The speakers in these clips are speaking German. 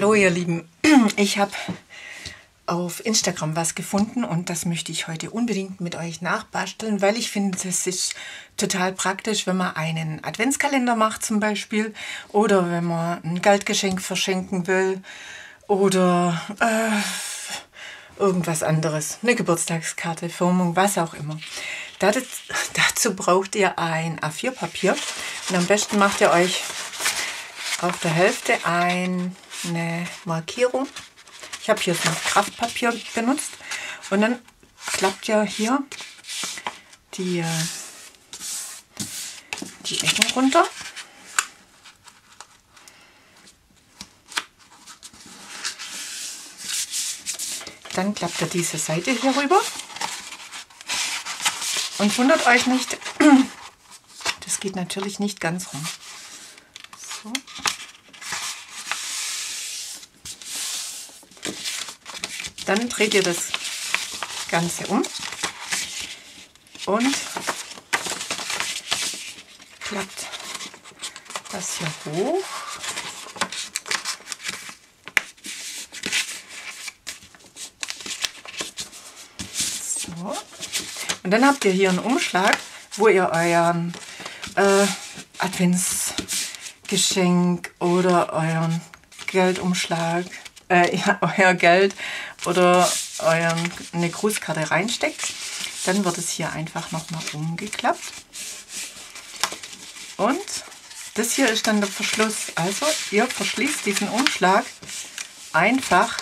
Hallo ihr Lieben, ich habe auf Instagram was gefunden und das möchte ich heute unbedingt mit euch nachbasteln, weil ich finde, das ist total praktisch, wenn man einen Adventskalender macht zum Beispiel oder wenn man ein Geldgeschenk verschenken will oder äh, irgendwas anderes, eine Geburtstagskarte, Firmung, was auch immer. dazu braucht ihr ein A4-Papier und am besten macht ihr euch auf der Hälfte eine Markierung ich habe hier so Kraftpapier benutzt und dann klappt ja hier die, äh, die Ecken runter. Dann klappt er diese Seite hier rüber. Und wundert euch nicht, das geht natürlich nicht ganz rum. So. Dann dreht ihr das Ganze um und klappt das hier hoch. So. Und dann habt ihr hier einen Umschlag, wo ihr euren äh, Adventsgeschenk oder euren Geldumschlag, äh, euer Geld oder euren, eine Grußkarte reinsteckt. Dann wird es hier einfach nochmal umgeklappt. Und das hier ist dann der Verschluss. Also ihr verschließt diesen Umschlag einfach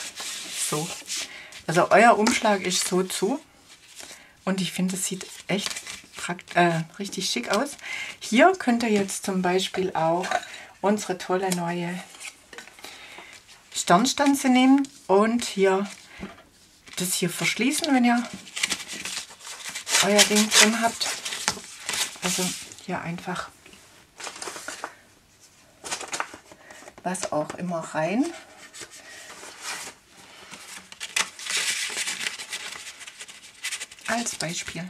so. Also euer Umschlag ist so zu. Und ich finde, es sieht echt äh, richtig schick aus. Hier könnt ihr jetzt zum Beispiel auch unsere tolle neue Sternstanze nehmen und hier das hier verschließen, wenn ihr euer Ding drin habt. Also hier einfach was auch immer rein. Als Beispiel.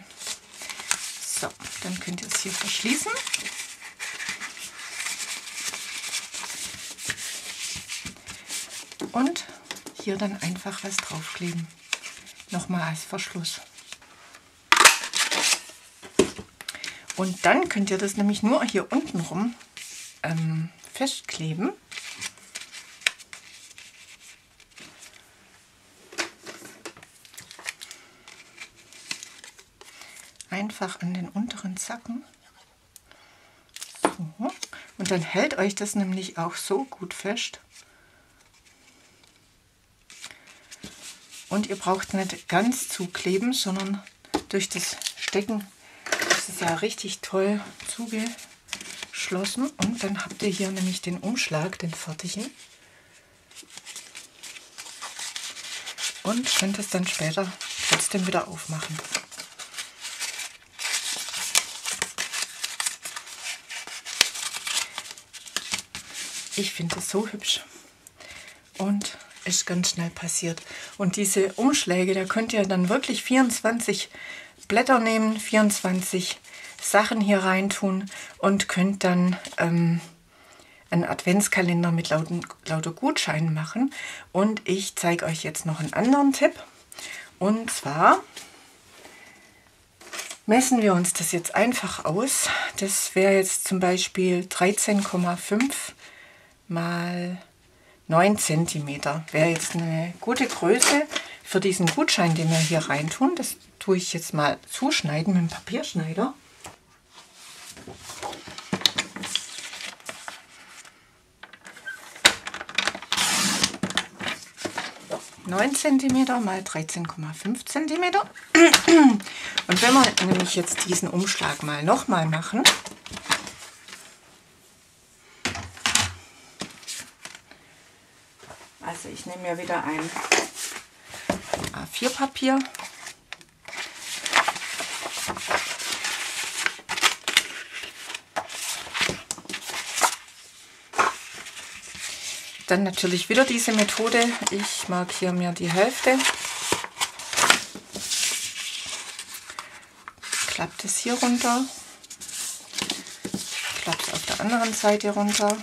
So, dann könnt ihr es hier verschließen. Und hier dann einfach was draufkleben nochmal als Verschluss. Und dann könnt ihr das nämlich nur hier unten rum ähm, festkleben. Einfach an den unteren Zacken. So. Und dann hält euch das nämlich auch so gut fest. Und ihr braucht nicht ganz zukleben, sondern durch das Stecken ist es ja richtig toll zugeschlossen. Und dann habt ihr hier nämlich den Umschlag, den fertigen. Und könnt es dann später trotzdem wieder aufmachen. Ich finde es so hübsch. Und ist ganz schnell passiert. Und diese Umschläge, da könnt ihr dann wirklich 24 Blätter nehmen, 24 Sachen hier reintun und könnt dann ähm, einen Adventskalender mit lauten, lauter Gutscheinen machen. Und ich zeige euch jetzt noch einen anderen Tipp. Und zwar messen wir uns das jetzt einfach aus. Das wäre jetzt zum Beispiel 13,5 mal 9 cm wäre jetzt eine gute Größe für diesen Gutschein, den wir hier reintun. Das tue ich jetzt mal zuschneiden mit dem Papierschneider. Neun Zentimeter mal 13,5 cm. Und wenn wir nämlich jetzt diesen Umschlag mal nochmal machen, Also ich nehme mir wieder ein A4-Papier. Dann natürlich wieder diese Methode. Ich markiere mir die Hälfte. Klappt es hier runter. Klappt es auf der anderen Seite runter.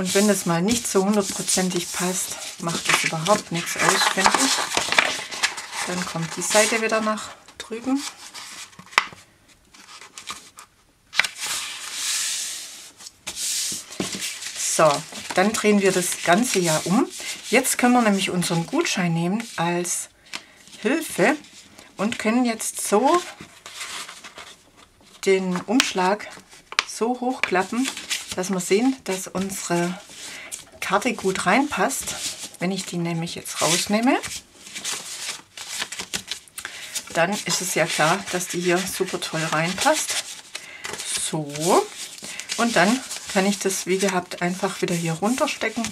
Und wenn das mal nicht so hundertprozentig passt, macht das überhaupt nichts aus, finde ich. Dann kommt die Seite wieder nach drüben. So, dann drehen wir das Ganze ja um. Jetzt können wir nämlich unseren Gutschein nehmen als Hilfe und können jetzt so den Umschlag so hochklappen, dass wir sehen, dass unsere Karte gut reinpasst. Wenn ich die nämlich jetzt rausnehme, dann ist es ja klar, dass die hier super toll reinpasst. So, und dann kann ich das wie gehabt einfach wieder hier runterstecken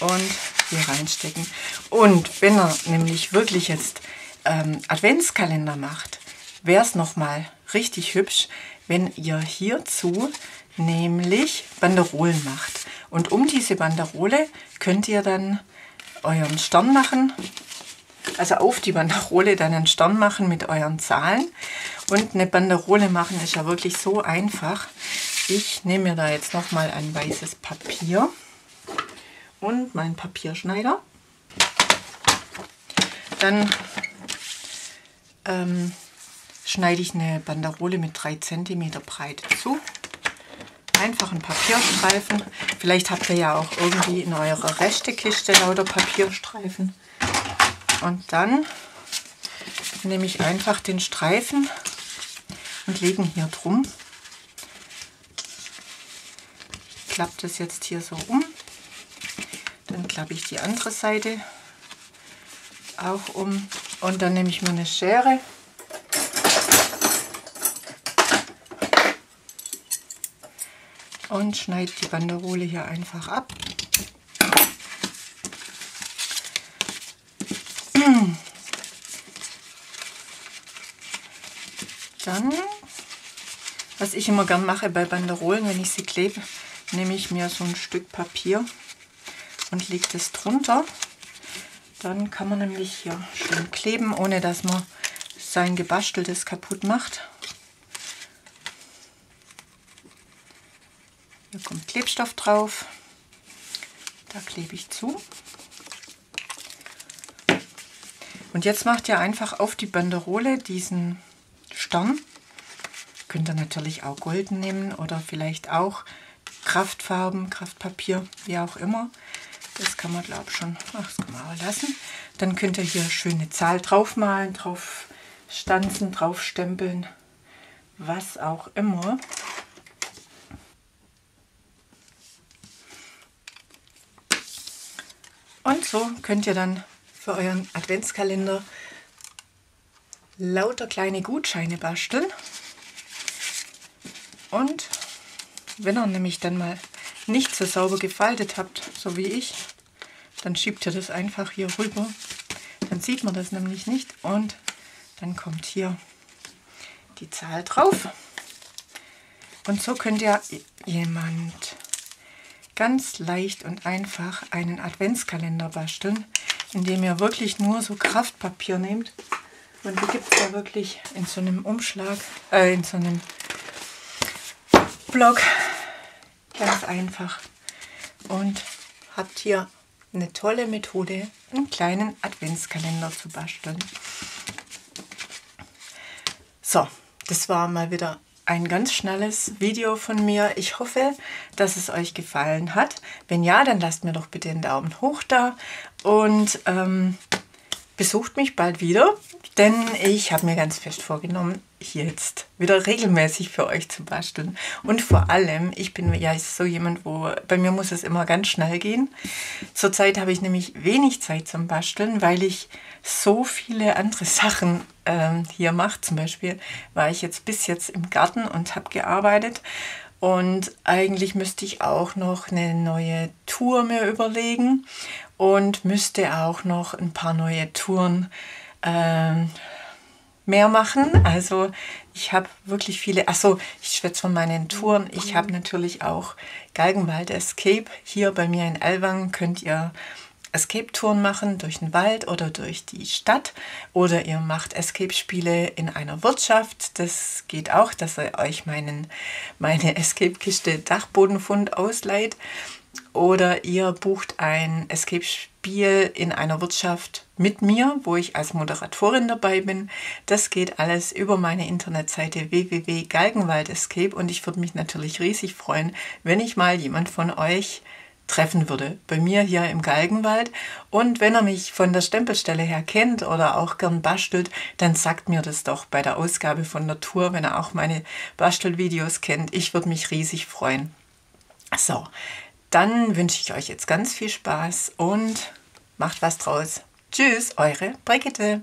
und hier reinstecken. Und wenn er nämlich wirklich jetzt ähm, Adventskalender macht, wäre es nochmal richtig hübsch, wenn ihr hierzu nämlich Banderolen macht. Und um diese Banderole könnt ihr dann euren Stern machen, also auf die Banderole dann einen Stern machen mit euren Zahlen. Und eine Banderole machen ist ja wirklich so einfach. Ich nehme mir da jetzt nochmal ein weißes Papier und meinen Papierschneider. Dann ähm, schneide ich eine Banderole mit 3 cm Breite zu. Einfach einen Papierstreifen. Vielleicht habt ihr ja auch irgendwie in eurer Restekiste lauter Papierstreifen. Und dann nehme ich einfach den Streifen und lege ihn hier drum. Klappe das jetzt hier so um. Dann klappe ich die andere Seite auch um. Und dann nehme ich mir eine Schere und schneide die Banderole hier einfach ab. Dann, was ich immer gern mache bei Banderolen, wenn ich sie klebe, nehme ich mir so ein Stück Papier und lege das drunter. Dann kann man nämlich hier schön kleben, ohne dass man sein gebasteltes kaputt macht. Hier kommt Klebstoff drauf. Da klebe ich zu. Und jetzt macht ihr einfach auf die Banderole diesen Stern. Könnt ihr natürlich auch golden nehmen oder vielleicht auch Kraftfarben, Kraftpapier, wie auch immer. Das kann man glaube ich schon, ach, das kann man auch lassen. Dann könnt ihr hier schöne Zahl draufmalen, drauf stanzen, drauf stempeln, was auch immer. Und so könnt ihr dann für euren Adventskalender lauter kleine Gutscheine basteln. Und wenn ihr nämlich dann mal nicht so sauber gefaltet habt, so wie ich, dann schiebt ihr das einfach hier rüber. Dann sieht man das nämlich nicht und dann kommt hier die Zahl drauf. Und so könnt ihr jemand ganz leicht und einfach einen Adventskalender basteln, indem ihr wirklich nur so Kraftpapier nehmt. Und die gibt es ja wirklich in so einem Umschlag, äh, in so einem Block. Ganz einfach. Und habt hier eine tolle Methode, einen kleinen Adventskalender zu basteln. So, das war mal wieder ein ganz schnelles Video von mir. Ich hoffe, dass es euch gefallen hat. Wenn ja, dann lasst mir doch bitte einen Daumen hoch da und ähm, besucht mich bald wieder, denn ich habe mir ganz fest vorgenommen, jetzt wieder regelmäßig für euch zu basteln. Und vor allem, ich bin ja so jemand, wo bei mir muss es immer ganz schnell gehen. Zurzeit habe ich nämlich wenig Zeit zum Basteln, weil ich so viele andere Sachen ähm, hier mache. Zum Beispiel war ich jetzt bis jetzt im Garten und habe gearbeitet. Und eigentlich müsste ich auch noch eine neue Tour mir überlegen und müsste auch noch ein paar neue Touren ähm, mehr machen. Also ich habe wirklich viele, achso, ich schwätze von meinen Touren. Ich habe natürlich auch Galgenwald Escape. Hier bei mir in Elwang könnt ihr Escape-Touren machen durch den Wald oder durch die Stadt oder ihr macht Escape-Spiele in einer Wirtschaft. Das geht auch, dass ihr euch meinen, meine Escape-Kiste Dachbodenfund ausleiht oder ihr bucht ein Escape-Spiel in einer Wirtschaft mit mir, wo ich als Moderatorin dabei bin. Das geht alles über meine Internetseite www.galgenwald-escape und ich würde mich natürlich riesig freuen, wenn ich mal jemand von euch treffen würde, bei mir hier im Galgenwald. Und wenn er mich von der Stempelstelle her kennt oder auch gern bastelt, dann sagt mir das doch bei der Ausgabe von Natur, wenn er auch meine Bastelvideos kennt. Ich würde mich riesig freuen. So, dann wünsche ich euch jetzt ganz viel Spaß und macht was draus. Tschüss, eure Brigitte.